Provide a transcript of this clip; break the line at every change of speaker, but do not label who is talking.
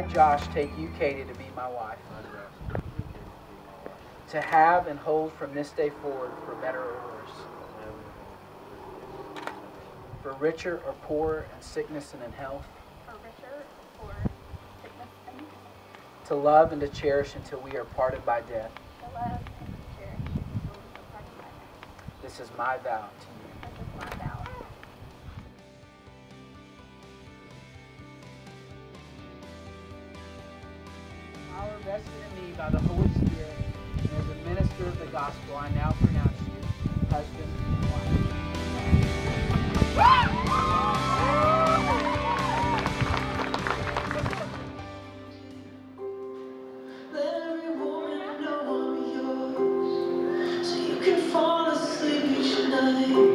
I, Josh, take you, Katie, to be my wife. To have and hold from this day forward for better or worse. For richer or poorer in sickness and in health.
for richer or sickness and
To love and to cherish until we are parted by death.
to love and to cherish until we are parted by death.
This is my vow to you. invested in me by the Holy Spirit, and as a minister of the gospel, I now pronounce you husband and wife. Let you.